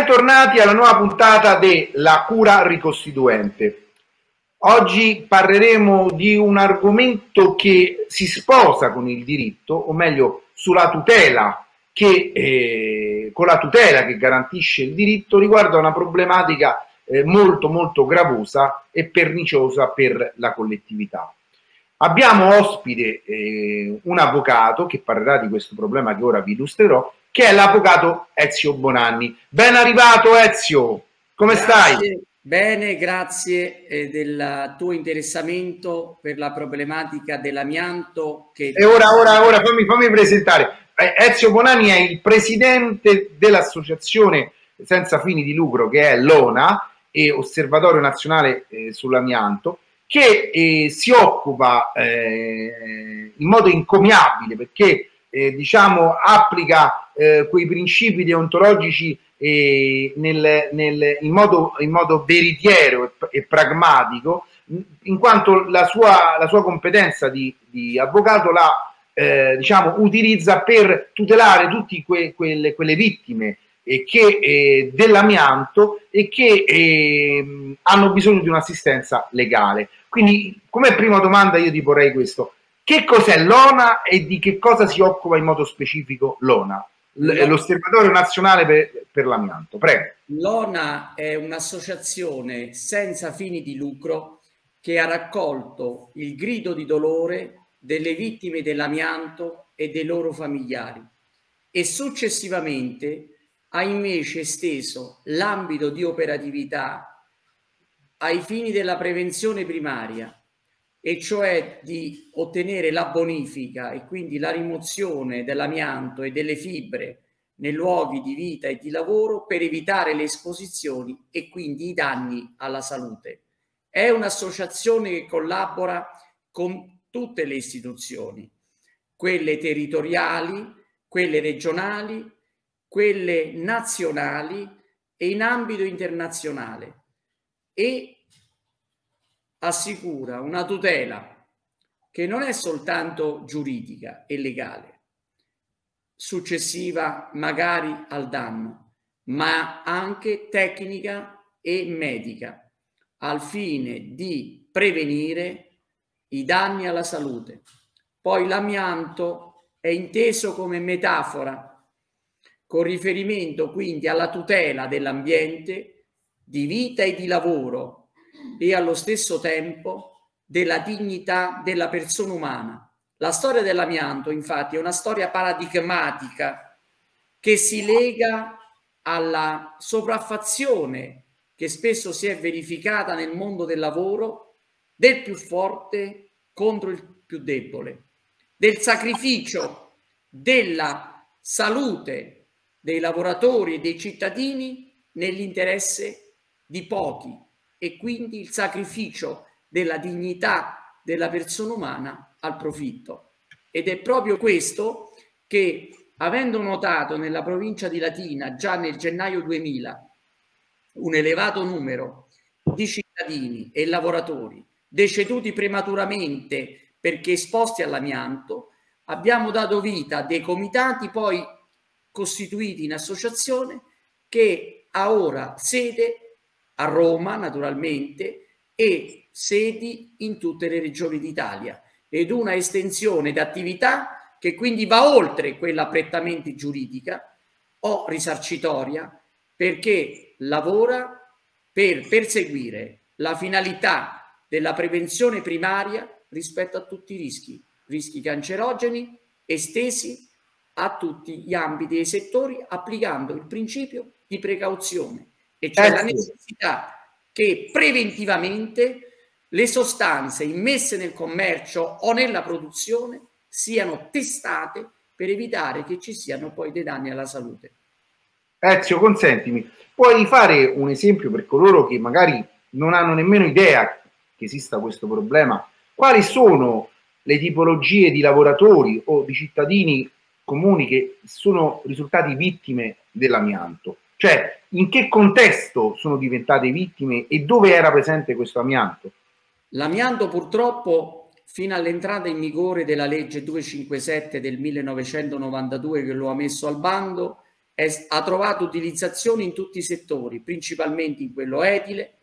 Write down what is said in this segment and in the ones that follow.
Bentornati alla nuova puntata della cura ricostituente. Oggi parleremo di un argomento che si sposa con il diritto, o meglio sulla tutela che, eh, con la tutela che garantisce il diritto riguardo a una problematica eh, molto molto gravosa e perniciosa per la collettività. Abbiamo ospite eh, un avvocato che parlerà di questo problema che ora vi illustrerò che è l'avvocato Ezio Bonanni. Ben arrivato Ezio, come grazie, stai? Bene, grazie eh, del tuo interessamento per la problematica dell'amianto. Che... E ora, ora, ora fammi, fammi presentare. Eh, Ezio Bonanni è il presidente dell'associazione senza fini di lucro che è l'ONA e Osservatorio Nazionale eh, sull'Amianto che eh, si occupa eh, in modo incomiabile perché eh, diciamo, applica eh, quei principi deontologici eh, nel, nel, in, modo, in, modo, veritiero e, e, pragmatico, in quanto la sua, la sua competenza di, di avvocato la eh, diciamo, utilizza per tutelare tutte que, quelle, quelle, vittime che, eh, dell'amianto e che ehm, hanno bisogno di un'assistenza legale. Quindi, come prima domanda, io ti porrei questo che cos'è l'ONA e di che cosa si occupa in modo specifico l'ONA? L'Osservatorio Nazionale per, per l'Amianto. Prego. L'ONA è un'associazione senza fini di lucro che ha raccolto il grido di dolore delle vittime dell'amianto e dei loro familiari e successivamente ha invece esteso l'ambito di operatività ai fini della prevenzione primaria e cioè di ottenere la bonifica e quindi la rimozione dell'amianto e delle fibre nei luoghi di vita e di lavoro per evitare le esposizioni e quindi i danni alla salute. È un'associazione che collabora con tutte le istituzioni, quelle territoriali, quelle regionali, quelle nazionali e in ambito internazionale e assicura una tutela che non è soltanto giuridica e legale, successiva magari al danno, ma anche tecnica e medica, al fine di prevenire i danni alla salute. Poi l'amianto è inteso come metafora, con riferimento quindi alla tutela dell'ambiente, di vita e di lavoro e allo stesso tempo della dignità della persona umana. La storia dell'amianto, infatti, è una storia paradigmatica che si lega alla sopraffazione che spesso si è verificata nel mondo del lavoro del più forte contro il più debole, del sacrificio della salute dei lavoratori e dei cittadini nell'interesse di pochi e quindi il sacrificio della dignità della persona umana al profitto. Ed è proprio questo che, avendo notato nella provincia di Latina già nel gennaio 2000 un elevato numero di cittadini e lavoratori deceduti prematuramente perché esposti all'amianto, abbiamo dato vita a dei comitati poi costituiti in associazione che ha ora sede a Roma naturalmente e sedi in tutte le regioni d'Italia ed una estensione d'attività che quindi va oltre quella prettamente giuridica o risarcitoria perché lavora per perseguire la finalità della prevenzione primaria rispetto a tutti i rischi, rischi cancerogeni estesi a tutti gli ambiti e i settori applicando il principio di precauzione e cioè eh, la necessità che preventivamente le sostanze immesse nel commercio o nella produzione siano testate per evitare che ci siano poi dei danni alla salute. Ezio, consentimi, puoi fare un esempio per coloro che magari non hanno nemmeno idea che esista questo problema? Quali sono le tipologie di lavoratori o di cittadini comuni che sono risultati vittime dell'amianto? Cioè, in che contesto sono diventate vittime e dove era presente questo amianto? L'amianto purtroppo, fino all'entrata in vigore della legge 257 del 1992 che lo ha messo al bando, è, ha trovato utilizzazione in tutti i settori, principalmente in quello edile,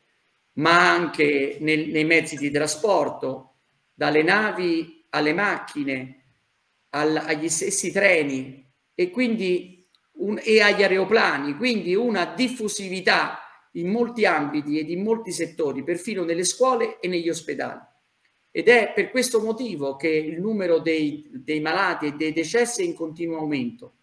ma anche nel, nei mezzi di trasporto, dalle navi alle macchine, al, agli stessi treni e, quindi un, e agli aeroplani, quindi una diffusività in molti ambiti ed in molti settori, perfino nelle scuole e negli ospedali. Ed è per questo motivo che il numero dei, dei malati e dei decessi è in continuo aumento.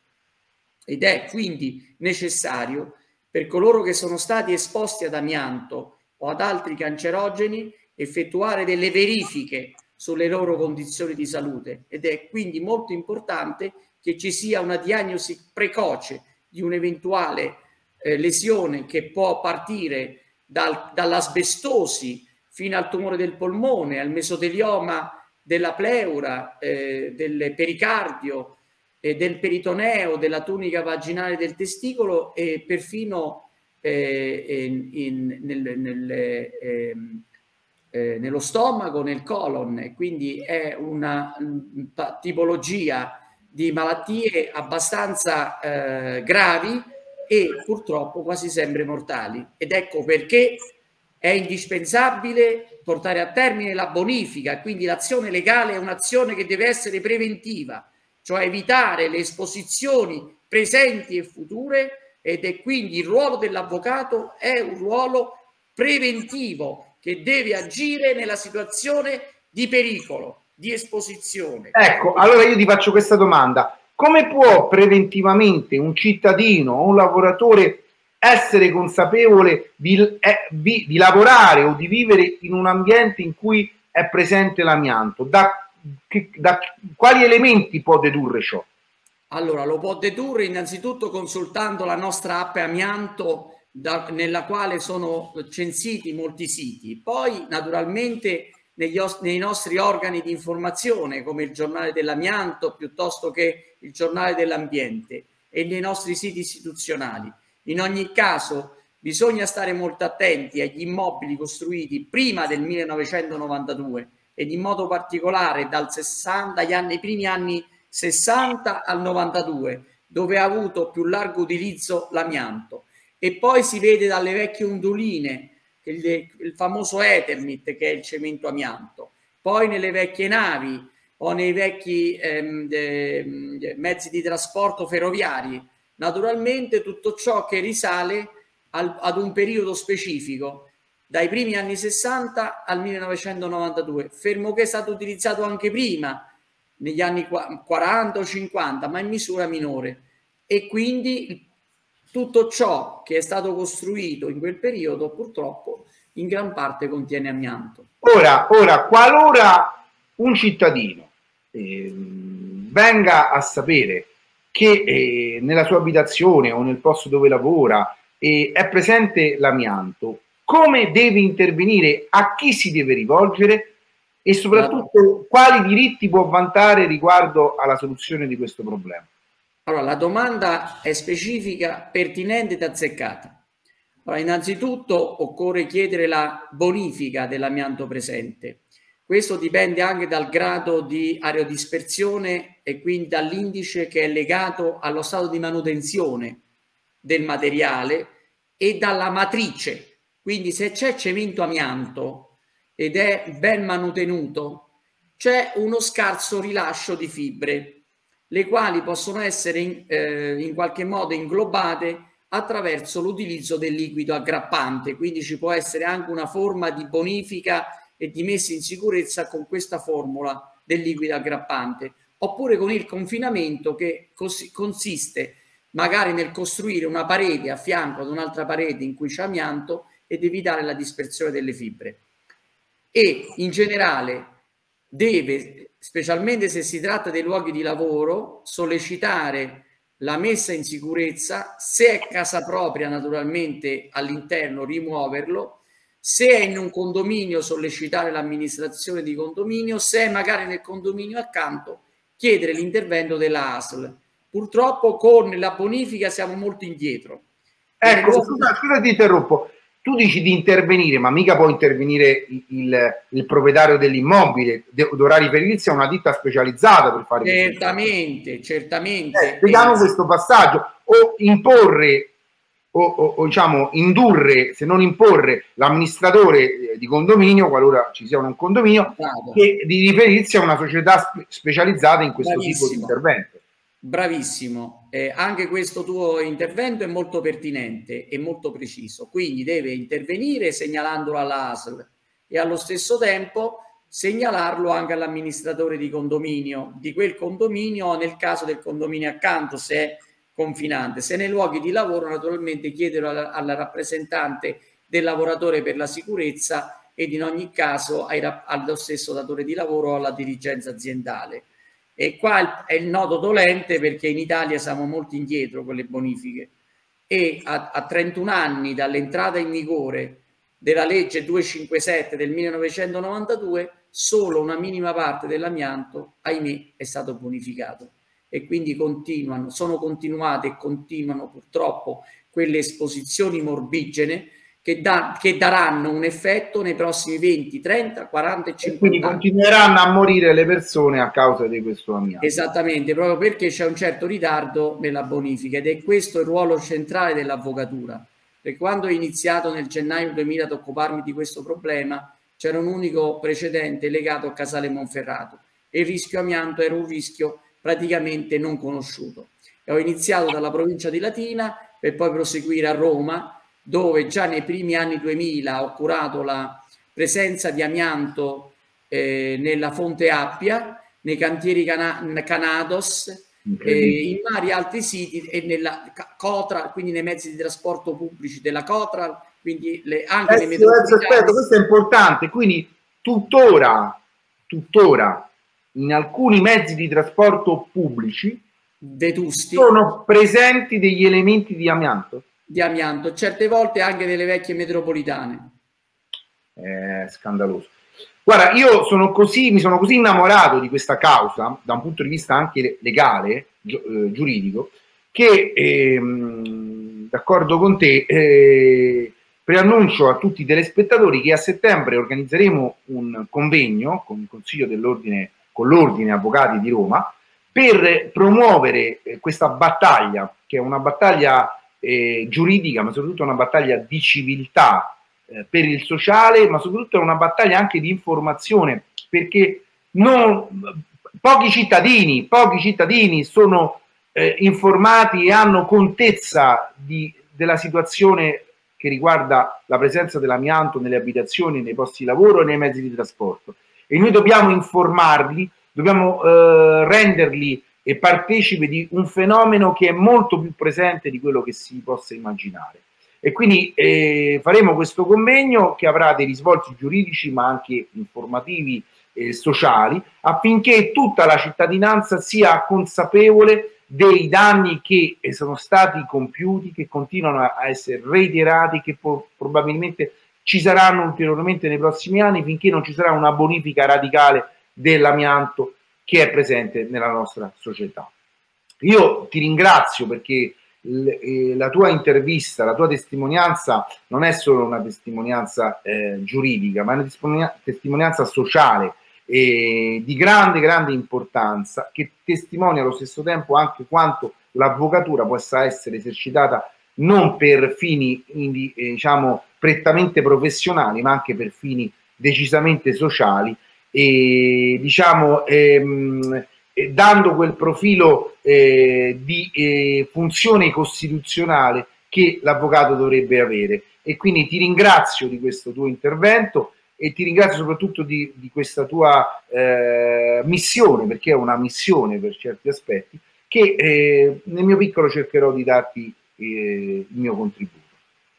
Ed è quindi necessario per coloro che sono stati esposti ad amianto o ad altri cancerogeni effettuare delle verifiche sulle loro condizioni di salute ed è quindi molto importante che ci sia una diagnosi precoce di un'eventuale eh, lesione che può partire dal, dall'asbestosi fino al tumore del polmone, al mesotelioma della pleura, eh, del pericardio, eh, del peritoneo, della tunica vaginale del testicolo e perfino eh, in, in, nel, nel, ehm, eh, nello stomaco, nel colon. Quindi è una tipologia di malattie abbastanza eh, gravi e purtroppo quasi sempre mortali. Ed ecco perché è indispensabile portare a termine la bonifica, quindi l'azione legale è un'azione che deve essere preventiva, cioè evitare le esposizioni presenti e future ed è quindi il ruolo dell'avvocato è un ruolo preventivo che deve agire nella situazione di pericolo, di esposizione. Ecco, allora io ti faccio questa domanda. Come può preventivamente un cittadino o un lavoratore essere consapevole di, eh, di, di, lavorare o di vivere in un ambiente in cui è presente l'amianto? Da, che, da quali elementi può dedurre ciò? Allora, lo può dedurre innanzitutto consultando la nostra app Amianto da, nella quale sono censiti molti siti. Poi, naturalmente, negli, nei nostri organi di informazione come il giornale dell'amianto piuttosto che il giornale dell'ambiente e nei nostri siti istituzionali. In ogni caso bisogna stare molto attenti agli immobili costruiti prima del 1992 ed in modo particolare dal 60, dagli anni, primi anni 60 al 92 dove ha avuto più largo utilizzo l'amianto e poi si vede dalle vecchie onduline il, il famoso Eternit che è il cemento amianto, poi nelle vecchie navi o nei vecchi ehm, de, mezzi di trasporto ferroviari. Naturalmente tutto ciò che risale al, ad un periodo specifico, dai primi anni 60 al 1992, fermo che è stato utilizzato anche prima, negli anni 40 o 50, ma in misura minore. E quindi tutto ciò che è stato costruito in quel periodo purtroppo in gran parte contiene amianto. Ora, ora qualora un cittadino eh, venga a sapere che eh, nella sua abitazione o nel posto dove lavora eh, è presente l'amianto, come deve intervenire, a chi si deve rivolgere e soprattutto quali diritti può vantare riguardo alla soluzione di questo problema? Allora, la domanda è specifica, pertinente ed azzeccata. Allora, innanzitutto occorre chiedere la bonifica dell'amianto presente. Questo dipende anche dal grado di aerodispersione e quindi dall'indice che è legato allo stato di manutenzione del materiale e dalla matrice. Quindi se c'è cemento amianto ed è ben manutenuto, c'è uno scarso rilascio di fibre le quali possono essere in, eh, in qualche modo inglobate attraverso l'utilizzo del liquido aggrappante, quindi ci può essere anche una forma di bonifica e di messa in sicurezza con questa formula del liquido aggrappante, oppure con il confinamento che cos- consiste magari nel costruire una parete a fianco ad un'altra parete in cui c'è amianto ed evitare la dispersione delle fibre. E in generale deve specialmente se si tratta dei luoghi di lavoro, sollecitare la messa in sicurezza, se è casa propria naturalmente all'interno rimuoverlo, se è in un condominio sollecitare l'amministrazione di condominio, se è magari nel condominio accanto chiedere l'intervento della ASL. Purtroppo con la bonifica siamo molto indietro. Ecco, scusa, scusa ti interrompo, tu dici di intervenire, ma mica può intervenire il, il, il proprietario dell'immobile, dovrà riferirsi a una ditta specializzata per fare certamente, questo. Certamente, eh, Vediamo questo passaggio. o imporre o, o, o, diciamo indurre, se non imporre, l'amministratore eh, di condominio, qualora ci sia un condominio, che, di riferirsi a una società spe- specializzata in questo Bravissimo. tipo di intervento. Bravissimo, eh, anche questo tuo intervento è molto pertinente e molto preciso, quindi deve intervenire segnalandolo all'ASL e allo stesso tempo segnalarlo anche all'amministratore di condominio, di quel condominio nel caso del condominio accanto, se è confinante. Se nei luoghi di lavoro, naturalmente chiedere alla, alla rappresentante del lavoratore per la sicurezza ed in ogni caso ai, allo stesso datore di lavoro o alla dirigenza aziendale. E qua è il nodo dolente perché in Italia siamo molto indietro con le bonifiche. E a, a 31 anni dall'entrata in vigore della legge 257 del 1992 solo una minima parte dell'amianto, ahimè, è stato bonificato. E quindi continuano, sono continuate e continuano purtroppo quelle esposizioni morbigene che, da, che daranno un effetto nei prossimi 20, 30, 40 e 50 e quindi continueranno a morire le persone a causa di questo amianto. Esattamente, proprio perché c'è un certo ritardo nella bonifica ed è questo il ruolo centrale dell'avvocatura. Perché quando ho iniziato nel gennaio 2000 ad occuparmi di questo problema c'era un unico precedente legato a Casale Monferrato e il rischio amianto era un rischio praticamente non conosciuto. E ho iniziato dalla provincia di Latina per poi proseguire a Roma, dove già nei primi anni 2000 ho curato la presenza di amianto eh, nella Fonte Appia, nei cantieri Cana- Canados, eh, in vari altri siti e nella Cotra, quindi nei mezzi di trasporto pubblici della Cotra, quindi le, anche eh, nei sì, aspetta, questo è importante, quindi tuttora, tuttora in alcuni mezzi di trasporto pubblici vetusti. sono presenti degli elementi di amianto. Di amianto, certe volte anche nelle vecchie metropolitane. È scandaloso. Guarda, io sono così, mi sono così innamorato di questa causa, da un punto di vista anche legale, eh, giuridico, che ehm, d'accordo con te, eh, preannuncio a tutti i telespettatori che a settembre organizzeremo un convegno con il Consiglio dell'Ordine con l'Ordine Avvocati di Roma per promuovere eh, questa battaglia, che è una battaglia eh, giuridica, ma soprattutto una battaglia di civiltà eh, per il sociale, ma soprattutto una battaglia anche di informazione, perché non, pochi cittadini, pochi cittadini sono eh, informati e hanno contezza di, della situazione che riguarda la presenza dell'amianto nelle abitazioni, nei posti di lavoro e nei mezzi di trasporto. E noi dobbiamo informarli, dobbiamo eh, renderli e partecipi di un fenomeno che è molto più presente di quello che si possa immaginare. E quindi eh, faremo questo convegno che avrà dei risvolti giuridici ma anche informativi e sociali affinché tutta la cittadinanza sia consapevole dei danni che sono stati compiuti, che continuano a essere reiterati, che probabilmente ci saranno ulteriormente nei prossimi anni finché non ci sarà una bonifica radicale dell'amianto che è presente nella nostra società. Io ti ringrazio perché eh, la tua intervista, la tua testimonianza non è solo una testimonianza eh, giuridica, ma è una testimonianza sociale eh, di grande, grande importanza che testimonia allo stesso tempo anche quanto l'avvocatura possa essere esercitata non per fini eh, diciamo prettamente professionali, ma anche per fini decisamente sociali e diciamo ehm, dando quel profilo eh, di eh, funzione costituzionale che l'avvocato dovrebbe avere. E quindi ti ringrazio di questo tuo intervento e ti ringrazio soprattutto di, di questa tua eh, missione, perché è una missione per certi aspetti, che eh, nel mio piccolo cercherò di darti eh, il mio contributo.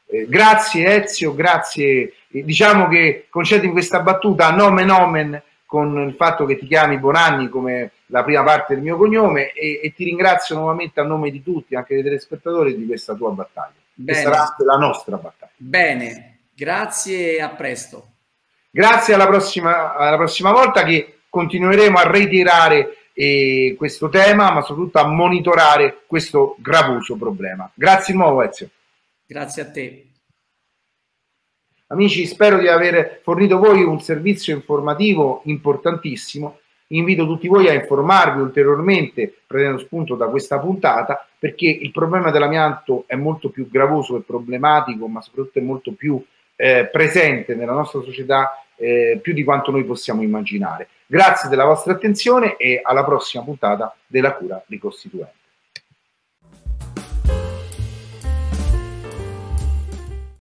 Eh, grazie Ezio, grazie. Eh, diciamo che concedimi questa battuta a nome nomen con il fatto che ti chiami Bonanni come la prima parte del mio cognome e, e ti ringrazio nuovamente a nome di tutti, anche dei telespettatori, di questa tua battaglia. Bene. Che sarà la nostra battaglia. Bene, grazie e a presto. Grazie alla prossima, alla prossima volta che continueremo a ritirare eh, questo tema, ma soprattutto a monitorare questo gravoso problema. Grazie di nuovo Ezio. Grazie a te. Amici, spero di aver fornito voi un servizio informativo importantissimo Invito tutti voi a informarvi ulteriormente prendendo spunto da questa puntata perché il problema dell'amianto è molto più gravoso e problematico, ma soprattutto è molto più eh, presente nella nostra società eh, più di quanto noi possiamo immaginare. Grazie della vostra attenzione e alla prossima puntata della cura ricostituente.